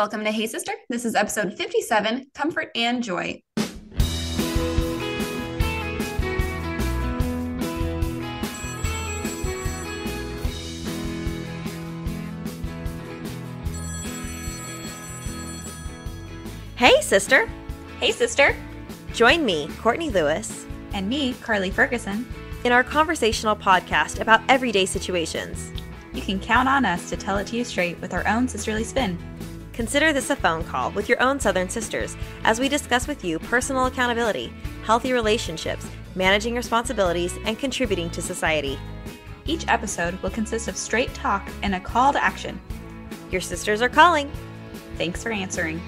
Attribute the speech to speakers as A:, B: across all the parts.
A: Welcome to Hey Sister. This is episode 57 Comfort and Joy.
B: Hey, sister.
A: Hey, sister.
B: Join me, Courtney Lewis,
A: And me, Carley Ferguson.
B: in our conversational podcast about everyday situations.
A: You can count on us to tell it to you straight with our own sisterly spin.
B: Consider this a phone call with your own Southern sisters as we discuss with you personal accountability, healthy relationships, managing responsibilities, and contributing to society.
A: Each episode will consist of straight talk and a call to action.
B: Your sisters are calling.
A: Thanks for answering.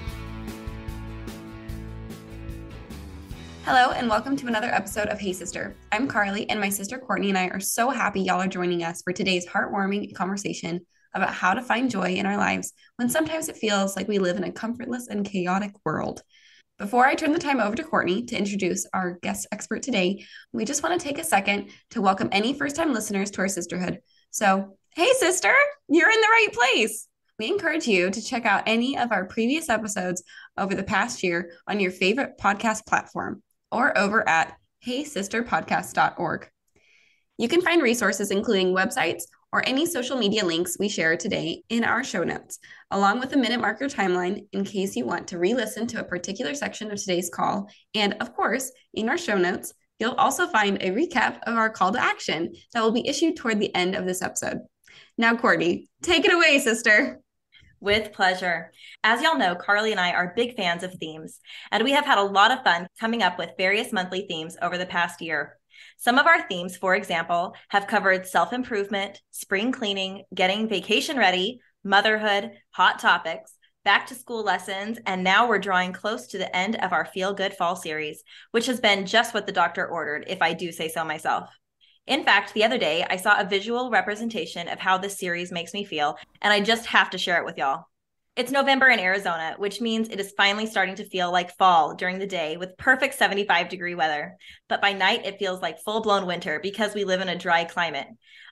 A: Hello, and welcome to another episode of Hey Sister. I'm Carley, and my sister Courtney and I are so happy y'all are joining us for today's heartwarming conversation about how to find joy in our lives when sometimes it feels like we live in a comfortless and chaotic world. Before I turn the time over to Courtney to introduce our guest expert today, we just want to take a second to welcome any first time listeners to our sisterhood. So, hey, sister, you're in the right place. We encourage you to check out any of our previous episodes over the past year on your favorite podcast platform or over at heysisterpodcast.org. You can find resources, including websites or any social media links we share today, in our show notes, along with a minute marker timeline in case you want to re listen to a particular section of today's call. And of course, in our show notes, you'll also find a recap of our call to action that will be issued toward the end of this episode. Now, Courtney, take it away, sister.
B: With pleasure. As y'all know, Carley and I are big fans of themes, and we have had a lot of fun coming up with various monthly themes over the past year. Some of our themes, for example, have covered self improvement, spring cleaning, getting vacation ready, motherhood, hot topics, back to school lessons, and now we're drawing close to the end of our Feel Good Fall series, which has been just what the doctor ordered, if I do say so myself. In fact, the other day, I saw a visual representation of how this series makes me feel, and I just have to share it with y'all. It's November in Arizona, which means it is finally starting to feel like fall during the day with perfect 75 degree weather. But by night, it feels like full blown winter because we live in a dry climate.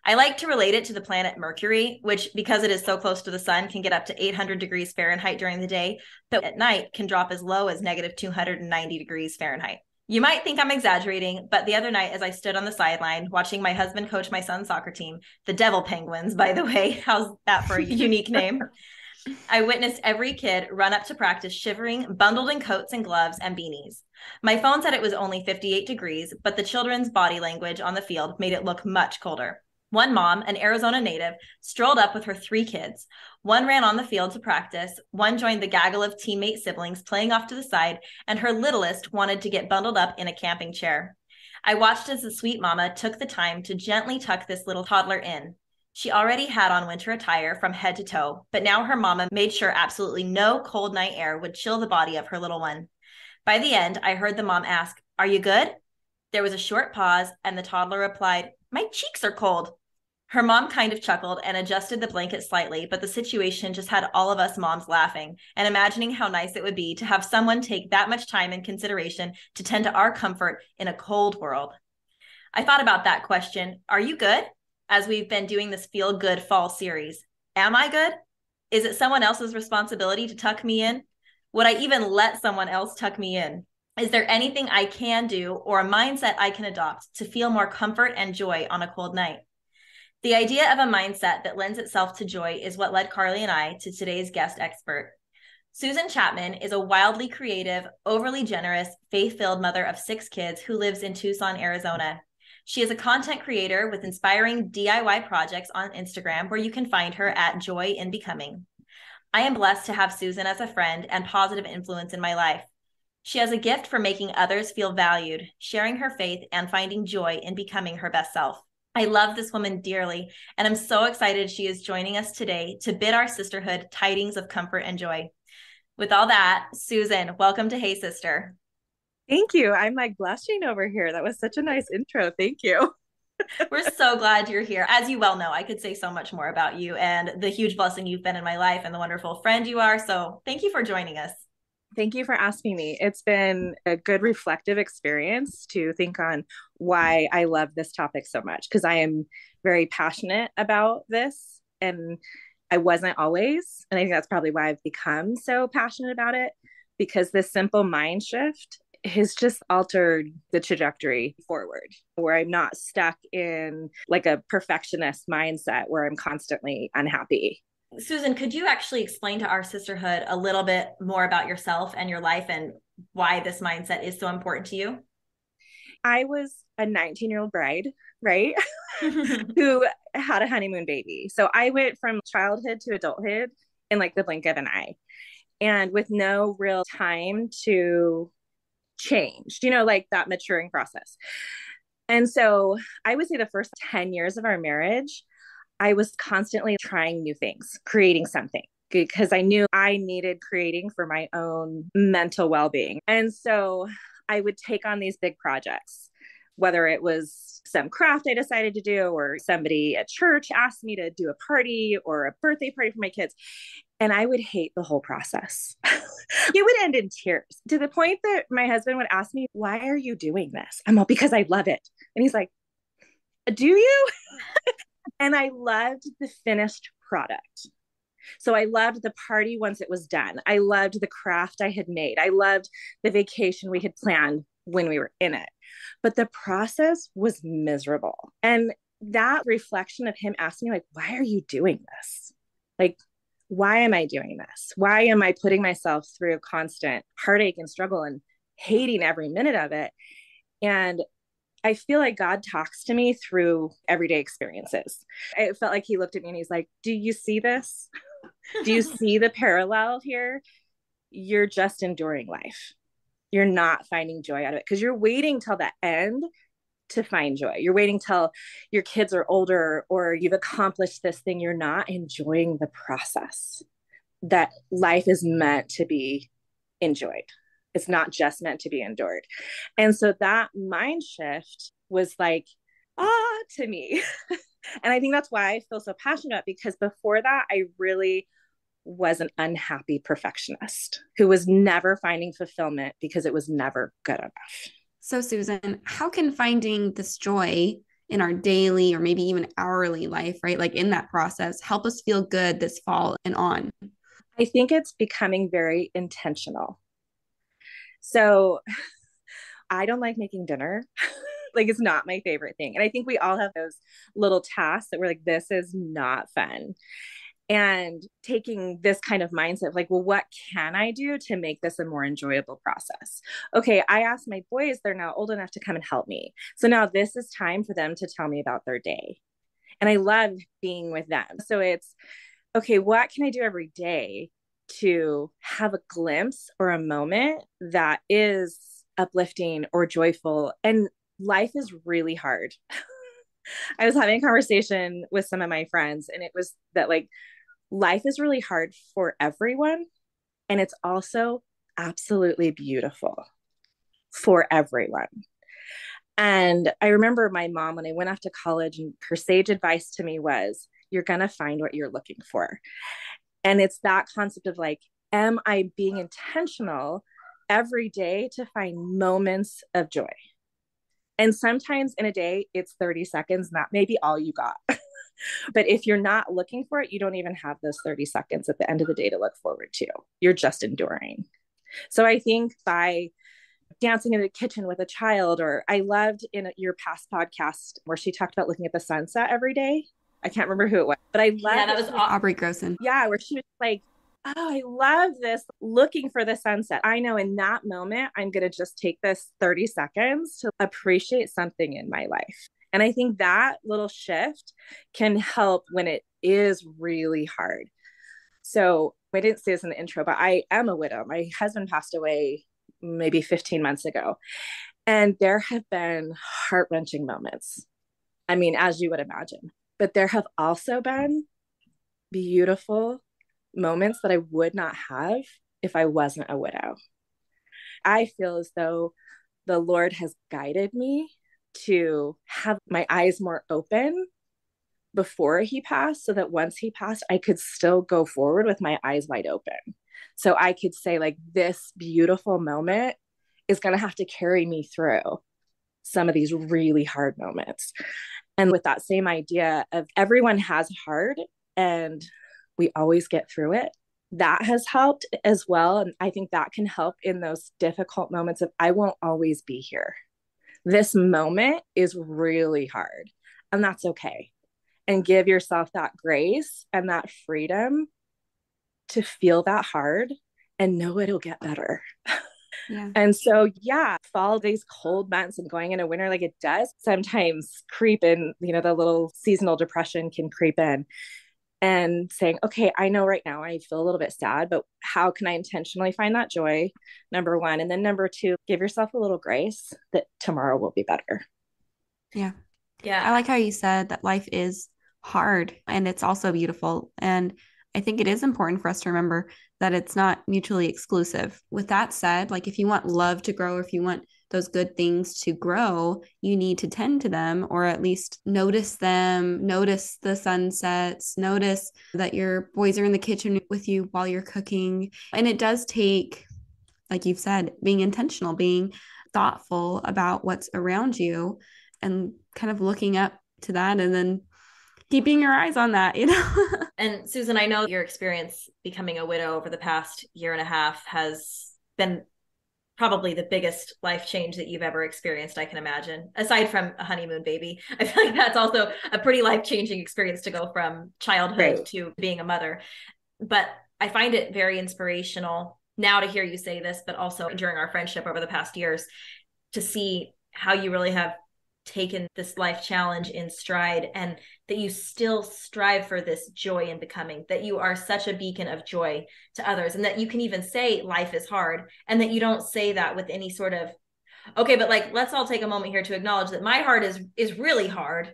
B: I like to relate it to the planet Mercury, which, because it is so close to the sun, can get up to 800 degrees Fahrenheit during the day, but at night can drop as low as negative 290 degrees Fahrenheit. You might think I'm exaggerating, but the other night, as I stood on the sideline watching my husband coach my son's soccer team, the Devil Penguins, by the way, how's that for a unique name? I witnessed every kid run up to practice shivering, bundled in coats and gloves and beanies. My phone said it was only 58 degrees, but the children's body language on the field made it look much colder. One mom, an Arizona native, strolled up with her three kids. One ran on the field to practice, one joined the gaggle of teammate siblings playing off to the side, and her littlest wanted to get bundled up in a camping chair. I watched as the sweet mama took the time to gently tuck this little toddler in. She already had on winter attire from head to toe, but now her mama made sure absolutely no cold night air would chill the body of her little one. By the end, I heard the mom ask, Are you good? There was a short pause, and the toddler replied, My cheeks are cold. Her mom kind of chuckled and adjusted the blanket slightly, but the situation just had all of us moms laughing and imagining how nice it would be to have someone take that much time and consideration to tend to our comfort in a cold world. I thought about that question Are you good? As we've been doing this feel good fall series. Am I good? Is it someone else's responsibility to tuck me in? Would I even let someone else tuck me in? Is there anything I can do or a mindset I can adopt to feel more comfort and joy on a cold night? The idea of a mindset that lends itself to joy is what led Carley and I to today's guest expert. Susan Chapman is a wildly creative, overly generous, faith filled mother of six kids who lives in Tucson, Arizona. She is a content creator with inspiring DIY projects on Instagram, where you can find her at Joy in Becoming. I am blessed to have Susan as a friend and positive influence in my life. She has a gift for making others feel valued, sharing her faith, and finding joy in becoming her best self. I love this woman dearly, and I'm so excited she is joining us today to bid our sisterhood tidings of comfort and joy. With all that, Susan, welcome to Hey Sister.
C: Thank you. I'm like blushing over here. That was such a nice intro. Thank you.
B: We're so glad you're here. As you well know, I could say so much more about you and the huge blessing you've been in my life and the wonderful friend you are. So thank you for joining us.
C: Thank you for asking me. It's been a good reflective experience to think on why I love this topic so much because I am very passionate about this. And I wasn't always. And I think that's probably why I've become so passionate about it because this simple mind shift has just altered the trajectory forward where I'm not stuck in like a perfectionist mindset where I'm constantly unhappy.
B: Susan, could you actually explain to our sisterhood a little bit more about yourself and your life and why this mindset is so important to you?
C: I was a 19 year old bride, right? who had a honeymoon baby. So I went from childhood to adulthood in like the blink of an eye and with no real time to change, you know, like that maturing process. And so I would say the first 10 years of our marriage, I was constantly trying new things, creating something because I knew I needed creating for my own mental well being. And so I would take on these big projects, whether it was some craft I decided to do, or somebody at church asked me to do a party or a birthday party for my kids and I would hate the whole process. it would end in tears to the point that my husband would ask me, Why are you doing this? I'm all because I love it. And he's like, Do you? and I loved the finished product. So I loved the party once it was done. I loved the craft I had made. I loved the vacation we had planned when we were in it. But the process was miserable. And that reflection of him asking me, like, why are you doing this? Like, why am I doing this? Why am I putting myself through constant heartache and struggle and hating every minute of it? And I feel like God talks to me through everyday experiences. It felt like he looked at me and he's like, Do you see this? Do you see the parallel here? You're just enduring life. You're not finding joy out of it because you're waiting till the end to find joy. You're waiting till your kids are older or you've accomplished this thing. You're not enjoying the process that life is meant to be enjoyed. It's not just meant to be endured. And so that mind shift was like, ah, to me. and I think that's why I feel so passionate because before that, I really was an unhappy perfectionist who was never finding fulfillment because it was never good enough.
A: So, Susan, how can finding this joy in our daily or maybe even hourly life, right? Like in that process, help us feel good this fall and on?
C: I think it's becoming very intentional. So, I don't like making dinner. like it's not my favorite thing. And I think we all have those little tasks that we're like, this is not fun and taking this kind of mindset of like well what can i do to make this a more enjoyable process? Okay i asked my boys they're now old enough to come and help me. So now this is time for them to tell me about their day. And i love being with them. So it's okay what can i do every day to have a glimpse or a moment that is uplifting or joyful? And life is really hard. I was having a conversation with some of my friends, and it was that like life is really hard for everyone. And it's also absolutely beautiful for everyone. And I remember my mom when I went off to college, and her sage advice to me was, You're going to find what you're looking for. And it's that concept of like, Am I being intentional every day to find moments of joy? And sometimes in a day, it's 30 seconds, and that may be all you got. But if you're not looking for it, you don't even have those 30 seconds at the end of the day to look forward to. You're just enduring. So I think by dancing in the kitchen with a child, or I loved in your past podcast where she talked about looking at the sunset every day. I can't remember who it was, but I love
A: yeah, that was Aubrey Grossen.
C: Yeah, where she was like, Oh, I love this looking for the sunset. I know in that moment, I'm going to just take this 30 seconds to appreciate something in my life. And I think that little shift can help when it is really hard. So I didn't say this in the intro, but I am a widow. My husband passed away maybe 15 months ago. And there have been heart wrenching moments. I mean, as you would imagine, but there have also been beautiful moments that I would not have if I wasn't a widow. I feel as though the Lord has guided me to have my eyes more open before he passed so that once he passed i could still go forward with my eyes wide open so i could say like this beautiful moment is going to have to carry me through some of these really hard moments and with that same idea of everyone has hard and we always get through it. That has helped as well. And I think that can help in those difficult moments of, I won't always be here. This moment is really hard, and that's okay. And give yourself that grace and that freedom to feel that hard and know it'll get better. Yeah. And so, yeah, fall days, cold months and going into winter like it does sometimes creep in, you know, the little seasonal depression can creep in and saying, okay, I know right now I feel a little bit sad, but how can I intentionally find that joy? Number one. And then number two, give yourself a little grace that tomorrow will be better.
A: Yeah. Yeah. I like how you said that life is hard and it's also beautiful. And I think it is important for us to remember that it's not mutually exclusive. With that said, like if you want love to grow or if you want those good things to grow, you need to tend to them or at least notice them, notice the sunsets, notice that your boys are in the kitchen with you while you're cooking. And it does take, like you've said, being intentional, being thoughtful about what's around you and kind of looking up to that and then keeping your eyes on that, you know?
B: And Susan, I know your experience becoming a widow over the past year and a half has been probably the biggest life change that you've ever experienced, I can imagine. Aside from a honeymoon baby, I feel like that's also a pretty life changing experience to go from childhood right. to being a mother. But I find it very inspirational now to hear you say this, but also during our friendship over the past years to see how you really have taken this life challenge in stride and that you still strive for this joy in becoming that you are such a beacon of joy to others and that you can even say life is hard and that you don't say that with any sort of okay but like let's all take a moment here to acknowledge that my heart is is really hard.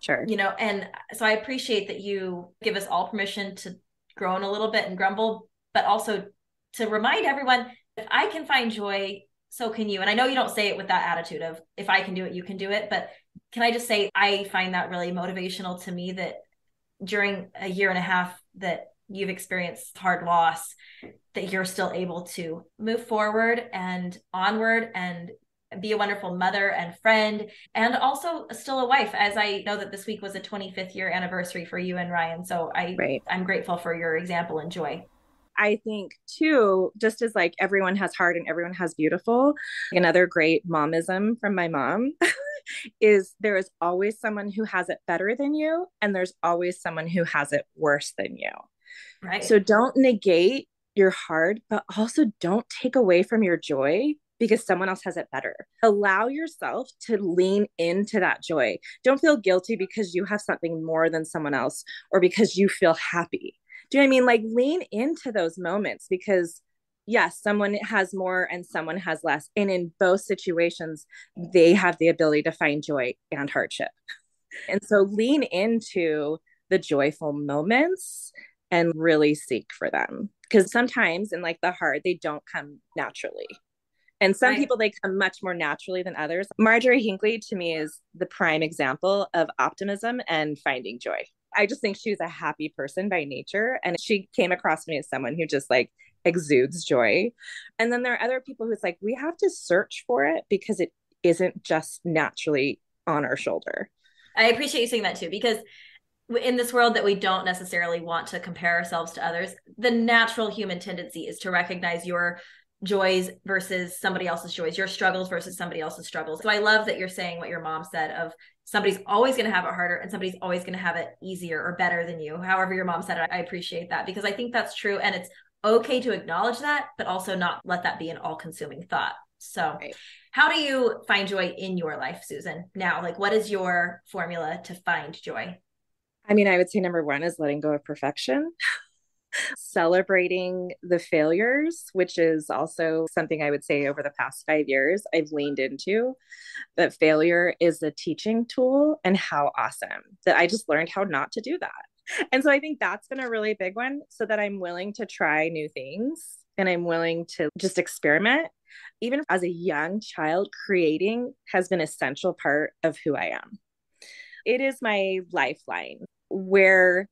C: Sure.
B: You know and so i appreciate that you give us all permission to groan a little bit and grumble but also to remind everyone if i can find joy so can you. And I know you don't say it with that attitude of if I can do it, you can do it. But can I just say, I find that really motivational to me that during a year and a half that you've experienced hard loss, that you're still able to move forward and onward and be a wonderful mother and friend and also still a wife as i know that this week was a 25th year anniversary for you and ryan so i right. i'm grateful for your example and joy
C: I think too, just as like everyone has hard and everyone has beautiful, another great momism from my mom is there is always someone who has it better than you, and there's always someone who has it worse than you. Right. So don't negate your hard, but also don't take away from your joy because someone else has it better. Allow yourself to lean into that joy. Don't feel guilty because you have something more than someone else or because you feel happy do you know I mean? Like lean into those moments because yes, someone has more and someone has less. And in both situations, they have the ability to find joy and hardship. And so lean into the joyful moments and really seek for them. Because sometimes in like the hard, they don't come naturally. And some right. people, they come much more naturally than others. Marjorie Hinckley, to me, is the prime example of optimism and finding joy. I just think she's a happy person by nature. And she came across me as someone who just like exudes joy. And then there are other people who's like, we have to search for it because it isn't just naturally on our shoulder.
B: I appreciate you saying that too, because in this world that we don't necessarily want to compare ourselves to others, the natural human tendency is to recognize your joys versus somebody else's joys, your struggles versus somebody else's struggles. So I love that you're saying what your mom said of somebody's always going to have it harder and somebody's always going to have it easier or better than you. However your mom said it, I appreciate that because I think that's true and it's okay to acknowledge that, but also not let that be an all-consuming thought. So right. how do you find joy in your life, Susan? Now, like what is your formula to find joy?
C: I mean, I would say number 1 is letting go of perfection. Celebrating the failures, which is also something I would say over the past five years I've leaned into. That failure is a teaching tool, and how awesome that I just learned how not to do that. And so I think that's been a really big one so that I'm willing to try new things and I'm willing to just experiment. Even as a young child, creating has been essential part of who I am. It is my lifeline where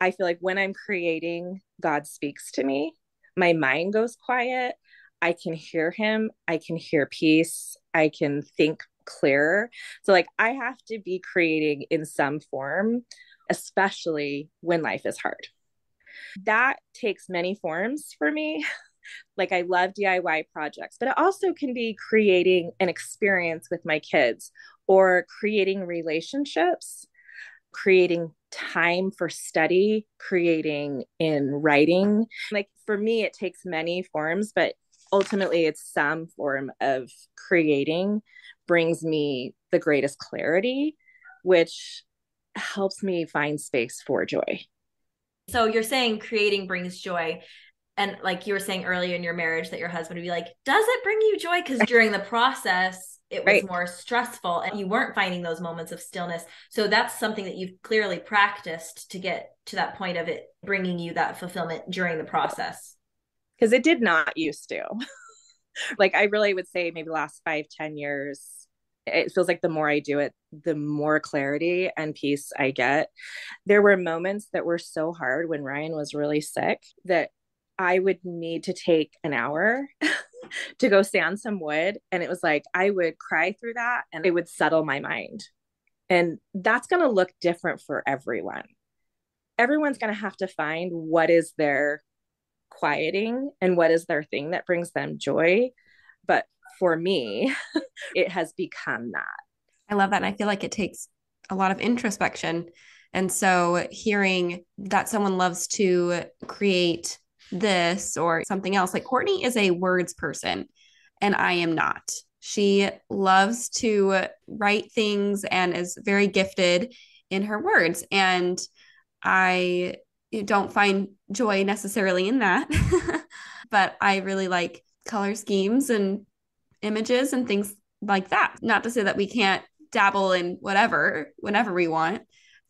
C: I feel like when I'm creating, God speaks to me. My mind goes quiet. I can hear him. I can hear peace. I can think clearer. So, like, I have to be creating in some form, especially when life is hard. That takes many forms for me. like I love DIY projects, but it also can be creating an experience with my kids or creating relationships, creating time for study, creating in writing. Like for me, it takes many forms, but ultimately it's some form of creating brings me the greatest clarity, which helps me find space for joy.
B: So you're saying creating brings joy. And like you were saying earlier in your marriage, that your husband would be like, Does it bring you joy? Because during the process, it was right. more stressful and you weren't finding those moments of stillness. So that's something that you've clearly practiced to get to that point of it bringing you that fulfillment during the process.
C: Because it did not used to. like I really would say maybe last five, ten years, it feels like the more I do it, the more clarity and peace I get. There were moments that were so hard when Ryan was really sick that I would need to take an hour to go sand some wood. And it was like I would cry through that and it would settle my mind. And that's going to look different for everyone. Everyone's going to have to find what is their quieting and what is their thing that brings them joy. But for me, it has become that.
A: I love that. And I feel like it takes a lot of introspection. And so hearing that someone loves to create this or something else, like Courtney is a words person and I am not. She loves to write things and is very gifted in her words. And I don't find joy necessarily in that, but I really like color schemes and images and things like that. Not to say that we can't dabble in whatever whenever we want.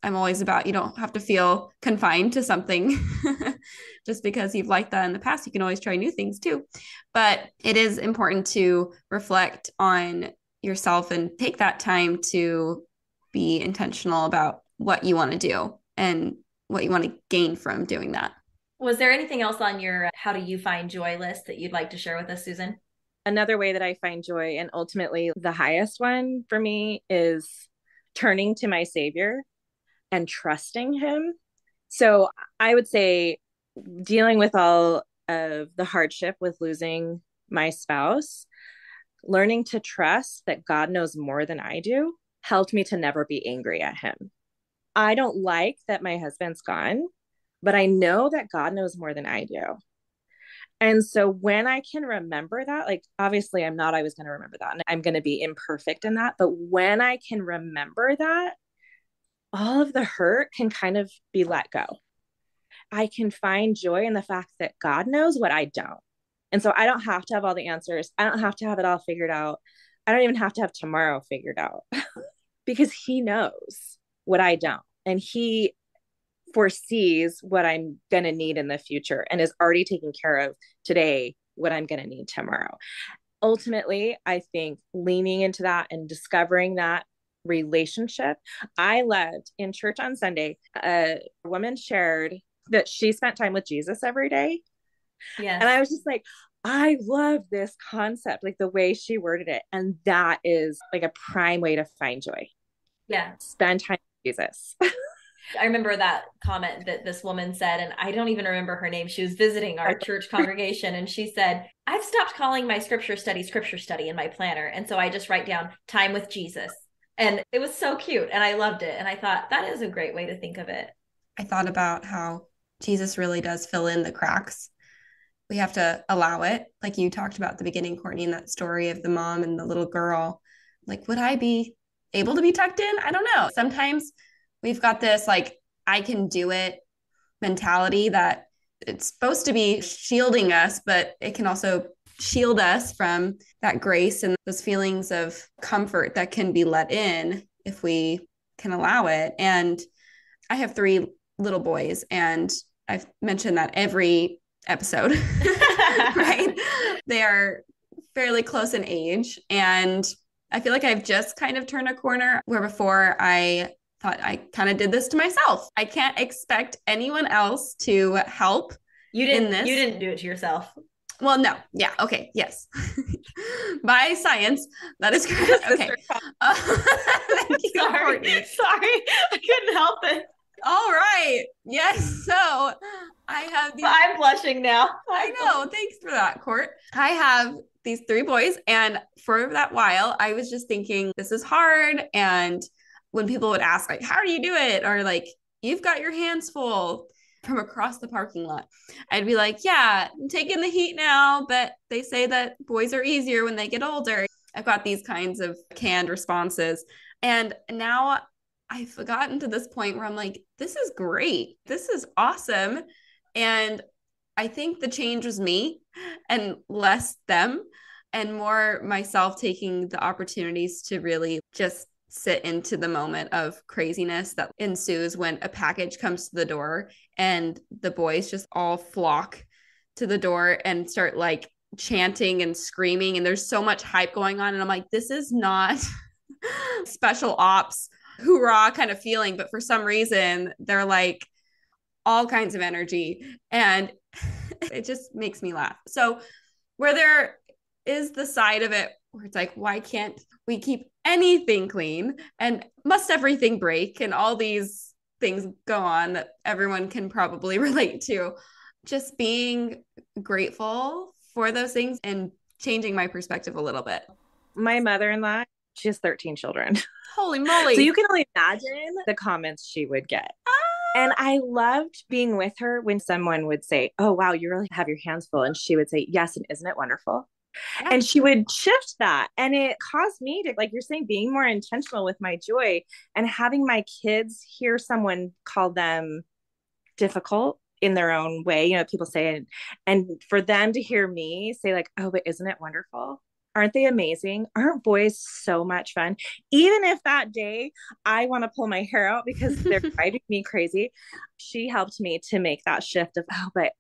A: I'm always about you don't have to feel confined to something just because you've liked that in the past. You can always try new things too. But it is important to reflect on yourself and take that time to be intentional about what you want to do and what you want to gain from doing that.
B: Was there anything else on your uh, how do you find joy list that you'd like to share with us, Susan?
C: Another way that I find joy, and ultimately the highest one for me, is turning to my Savior and trusting Him. So I would say dealing with all of the hardship with losing my spouse, learning to trust that God knows more than I do helped me to never be angry at Him. I don't like that my husband's gone, but I know that God knows more than I do. And so when I can remember that, like obviously I'm not always going to remember that and I'm going to be imperfect in that, but when I can remember that, all of the hurt can kind of be let go. I can find joy in the fact that God knows what I don't. And so I don't have to have all the answers. I don't have to have it all figured out. I don't even have to have tomorrow figured out because he knows what I don't. And he foresees what I'm going to need in the future and is already taking care of today what I'm going to need tomorrow. Ultimately, I think leaning into that and discovering that relationship. I loved in church on Sunday, a woman shared that she spent time with Jesus every day. Yeah. And I was just like, I love this concept, like the way she worded it. And that is like a prime way to find joy.
B: Yeah.
C: Spend time with Jesus.
B: I remember that comment that this woman said, and I don't even remember her name. She was visiting our church congregation, and she said, I've stopped calling my scripture study scripture study in my planner. And so I just write down time with Jesus. And it was so cute. And I loved it. And I thought that is a great way to think of it.
A: I thought about how Jesus really does fill in the cracks. We have to allow it. Like you talked about the beginning, Courtney, in that story of the mom and the little girl. Like, would I be able to be tucked in? I don't know. Sometimes we've got this like I can do it mentality that it's supposed to be shielding us, but it can also shield us from that grace and those feelings of comfort that can be let in if we can allow it. And I have three little boys, and I've mentioned that every episode, right? They are fairly close in age. And I feel like I've just kind of turned a corner where before I thought I kind of did this to myself. I can't expect anyone else to help.
B: You didn't. This. You didn't do it to yourself.
A: Well, no. Yeah. Okay. Yes. By science, that is correct. Okay. Uh,
B: thank you, sorry. Sorry, I couldn't help it.
A: All right. Yes. So I have
B: these. I'm blushing now.
A: I know. Thanks for that, Court. I have these three boys. And for that while, I was just thinking, this is hard. And when people would ask, like, how do you do it? Or like, you've got your hands full from across the parking lot, I'd be like, yeah, I'm taking the heat now, but they say that boys are easier when they get older. I've got these kinds of canned responses. And now I've gotten to this point where I'm like, this is great. This is awesome. And I think the change was me and less them and more myself taking the opportunities to really just sit into the moment of craziness that ensues when a package comes to the door and the boys just all flock to the door and start like chanting and screaming and there's so much hype going on and I'm like this is not special ops hoorah kind of feeling but for some reason they're like all kinds of energy. And it just makes me laugh. So where there is the side of it where it's like why can't we keep anything clean? And must everything break and all these things go on that everyone can probably relate to? Just being grateful for those things and changing my perspective a little bit.
C: My mother-in-law she has 13 children
A: holy moly
C: so you can only imagine the comments she would get ah! And I loved being with her when someone would say, Oh, wow, you really have your hands full. And she would say, Yes. And isn't it wonderful? And she would shift that. And it caused me to, like you're saying, being more intentional with my joy and having my kids hear someone call them difficult in their own way. You know, people say, and, and for them to hear me say, like, oh, but isn't it wonderful? Aren't they amazing? Aren't boys so much fun? Even if that day I want to pull my hair out because they're driving me crazy, she helped me to make that shift of, oh, but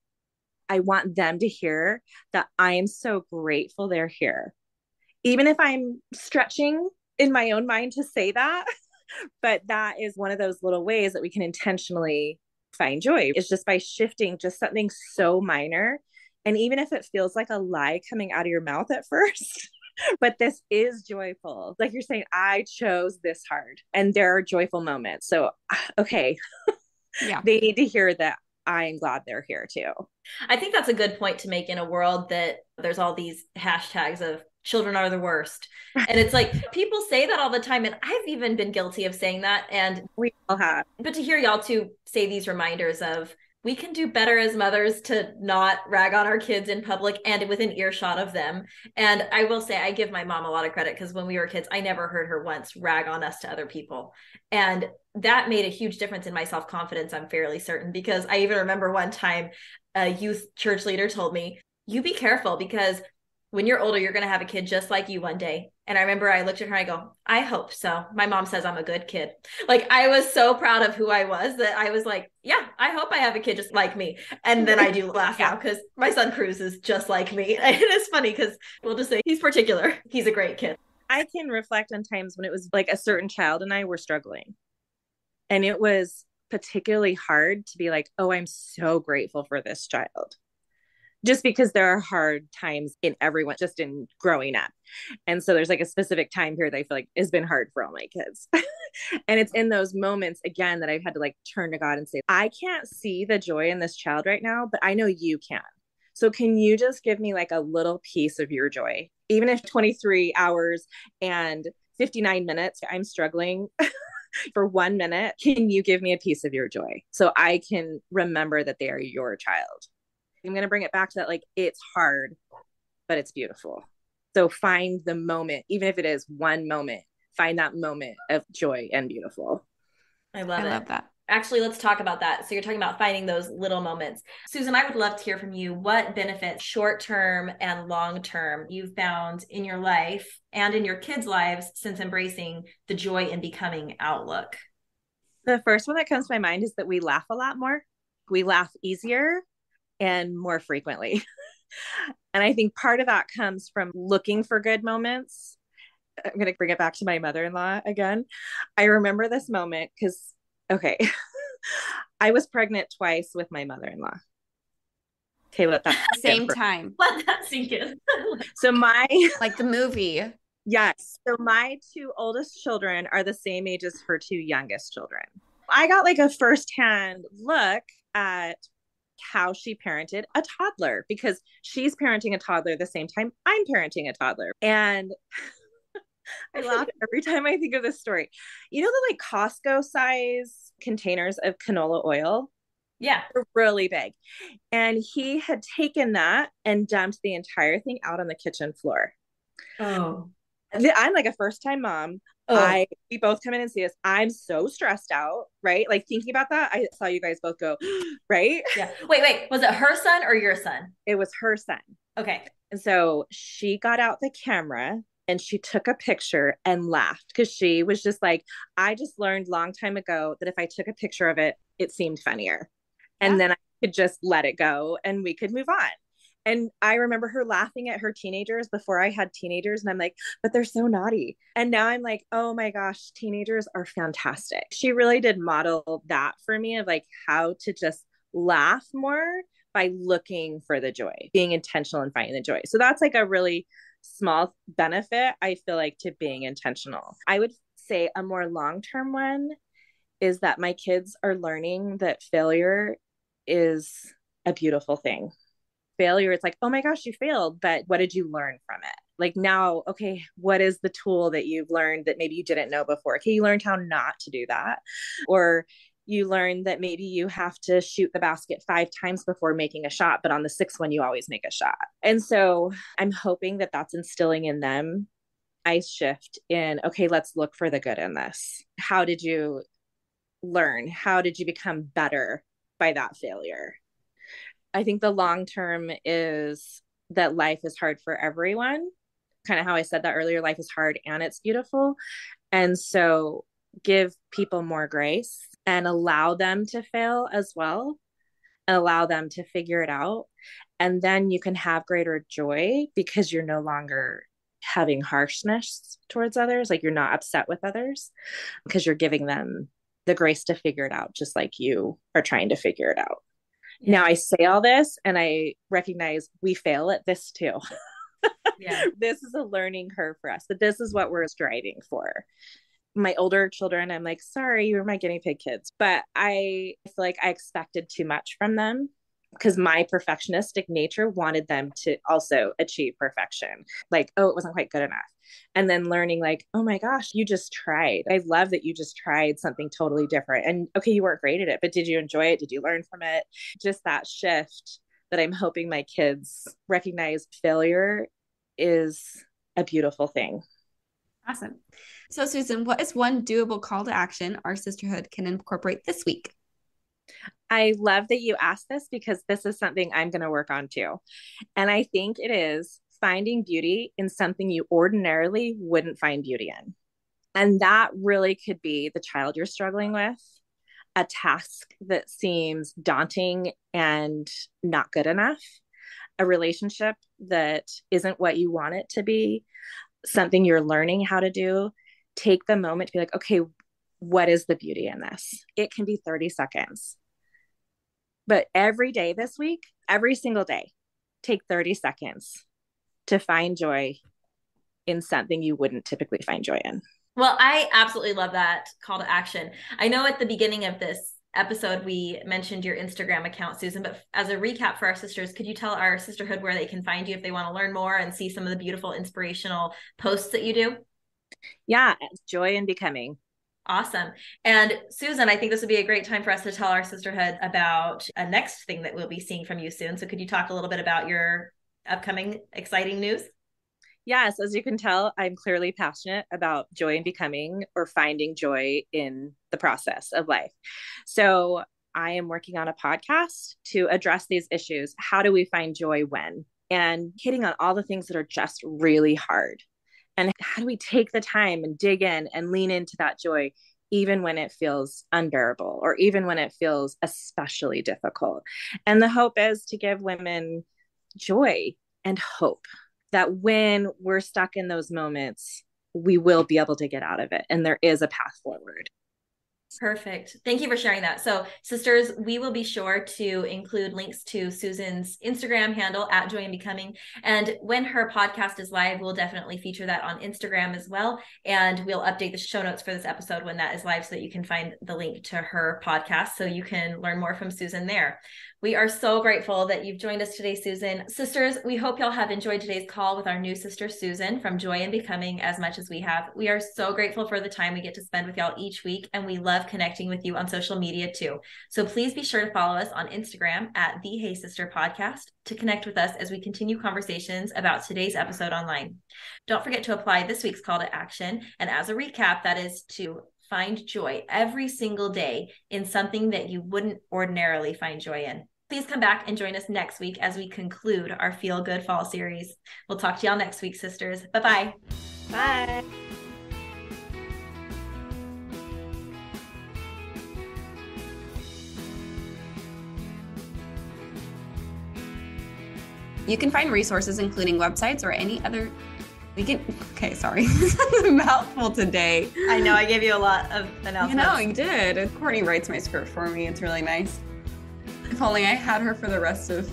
C: I want them to hear that I am so grateful they're here. Even if I'm stretching in my own mind to say that, but that is one of those little ways that we can intentionally find joy is just by shifting just something so minor. And even if it feels like a lie coming out of your mouth at first, but this is joyful. Like you're saying, I chose this hard and there are joyful moments. So, okay. Yeah. they need to hear that I am glad they're here too.
B: I think that's a good point to make in a world that there's all these hashtags of children are the worst. And it's like people say that all the time. And I've even been guilty of saying that. And
C: we all have.
B: But to hear y'all two say these reminders of we can do better as mothers to not rag on our kids in public and within earshot of them. And I will say, I give my mom a lot of credit because when we were kids, I never heard her once rag on us to other people. And that made a huge difference in my self confidence, I'm fairly certain, because I even remember one time a youth church leader told me, You be careful because when you're older, you're going to have a kid just like you one day. And I remember I looked at her and I go, I hope so. My mom says I'm a good kid. Like I was so proud of who I was that I was like, yeah, I hope I have a kid just like me. And then I do laugh yeah. now because my son Cruz is just like me. And it's funny because we'll just say he's particular. He's a great kid.
C: I can reflect on times when it was like a certain child and I were struggling. And it was particularly hard to be like, oh, I'm so grateful for this child just because there are hard times in everyone just in growing up. And so there's like a specific time period that i feel like has been hard for all my kids. And it's in those moments again that i've had to like turn to god and say i can't see the joy in this child right now but i know you can. So can you just give me like a little piece of your joy? Even if 23 hours and 59 minutes i'm struggling for one minute can you give me a piece of your joy so i can remember that they are your child I'm going to bring it back to that like it's hard, but it's beautiful. So find the moment, even if it is one moment, find that moment of joy and beautiful.
B: I love I it. love that. Actually, let's talk about that. So you're talking about finding those little moments. Susan, I would love to hear from you what benefits short term and long term you've found in your life and in your kids' lives since embracing the joy in becoming outlook.
C: The first one that comes to my mind is that we laugh a lot more. We laugh easier and more frequently. and I think part of that comes from looking for good moments. I'm going to bring it back to my mother in law again. I remember this moment because, okay, I was pregnant twice with my mother in law.
A: Okay, let that same time.
B: Let that sink in.
C: so my
A: like the movie.
C: Yes. So my two oldest children are the same age as her two youngest children. I got like a firsthand look at how she parented a toddler because she's parenting a toddler the same time I'm parenting a toddler. And I laugh every time I think of this story. You know the like Costco size containers of canola oil?
B: Yeah.
C: They're really big. And he had taken that and dumped the entire thing out on the kitchen floor.
B: Oh.
C: I'm like a first time mom. Oh. I we both come in and see us. I'm so stressed out, right? Like thinking about that, I saw you guys both go, right?
B: Yeah. Wait, wait. Was it her son or your son?
C: It was her son.
B: Okay.
C: And so she got out the camera and she took a picture and laughed because she was just like, I just learned long time ago that if I took a picture of it, it seemed funnier. And then I could just let it go and we could move on. And I remember her laughing at her teenagers before I had teenagers. And I'm like, but they're so naughty. And now I'm like, oh my gosh, teenagers are fantastic. She really did model that for me of like how to just laugh more by looking for the joy, being intentional and finding the joy. So that's like a really small benefit, I feel like, to being intentional. I would say a more long term one is that my kids are learning that failure is a beautiful thing failure it's like oh my gosh you failed but what did you learn from it? Like now okay what is the tool that you've learned that maybe you didn't know before? Okay you learned how not to do that. Or you learned that maybe you have to shoot the basket five times before making a shot but on the sixth one you always make a shot. And so i'm hoping that that's instilling in them ice shift in okay let's look for the good in this. How did you learn? How did you become better by that failure I think the long term is that life is hard for everyone. Kind of how I said that earlier life is hard and it's beautiful. And so give people more grace and allow them to fail as well and allow them to figure it out. And then you can have greater joy because you're no longer having harshness towards others. Like you're not upset with others because you're giving them the grace to figure it out, just like you are trying to figure it out. Now I say all this and I recognize we fail at this too. yeah. This is a learning curve for us, but this is what we're striving for. My older children, I'm like, sorry, you were my guinea pig kids. But I feel like I expected too much from them because my perfectionistic nature wanted them to also achieve perfection. Like, oh, it wasn't quite good enough. And then learning like oh my gosh you just tried. I love that you just tried something totally different. And okay you weren't great at it but did you enjoy it? Did you learn from it? Just that shift that i'm hoping my kids recognize failure is a beautiful thing.
A: Awesome. So susan what is one doable call to action our sisterhood can incorporate this week
C: I love that you asked this because this is something I'm going to work on too. And I think it is finding beauty in something you ordinarily wouldn't find beauty in. And that really could be the child you're struggling with, a task that seems daunting and not good enough, a relationship that isn't what you want it to be, something you're learning how to do. Take the moment to be like, okay, what is the beauty in this? It can be 30 seconds. But every day this week, every single day, take 30 seconds to find joy in something you wouldn't typically find joy in.
B: Well, I absolutely love that call to action. I know at the beginning of this episode we mentioned your Instagram account, Susan, but as a recap for our sisters, could you tell our sisterhood where they can find you if they want to learn more and see some of the beautiful inspirational posts that you do?
C: Yeah, joy in becoming.
B: Awesome. And Susan, I think this would be a great time for us to tell our sisterhood about a next thing that we'll be seeing from you soon. So could you talk a little bit about your upcoming exciting news?
C: Yes, as you can tell, I'm clearly passionate about joy and becoming or finding joy in the process of life. So I am working on a podcast to address these issues. How do we find joy when? And hitting on all the things that are just really hard. And how do we take the time and dig in and lean into that joy, even when it feels unbearable or even when it feels especially difficult? And the hope is to give women joy and hope that when we're stuck in those moments, we will be able to get out of it and there is a path forward.
B: Perfect. Thank you for sharing that. So, sisters, we will be sure to include links to Susan's Instagram handle at Joy in Becoming. And when her podcast is live, we'll definitely feature that on Instagram as well. And we'll update the show notes for this episode when that is live so that you can find the link to her podcast so you can learn more from Susan there. We are so grateful that you've joined us today, Susan. Sisters, we hope y'all have enjoyed today's call with our new sister, Susan from Joy in Becoming as much as we have. We are so grateful for the time we get to spend with y'all each week, and we love connecting with you on social media too. So please be sure to follow us on Instagram at the Hey Sister Podcast to connect with us as we continue conversations about today's episode online. Don't forget to apply this week's call to action. And as a recap, that is to find joy every single day in something that you wouldn't ordinarily find joy in. Please come back and join us next week as we conclude our Feel Good Fall series. We'll talk to y'all next week, sisters. Bye-bye.
C: Bye.
A: You can find resources, including websites or any other we can okay sorry. Mouthful today.
B: I know i gave you a lot of announcements
A: you know you did. Courtney writes my script for me. It's really nice. If only i had her for the rest of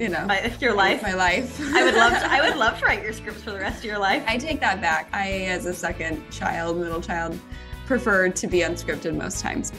A: you know
B: my, your life.
A: my life.
B: I would love to i would love to write your scripts for the rest of your life.
A: I take that back. I as a second child middle child preferred to be unscripted most times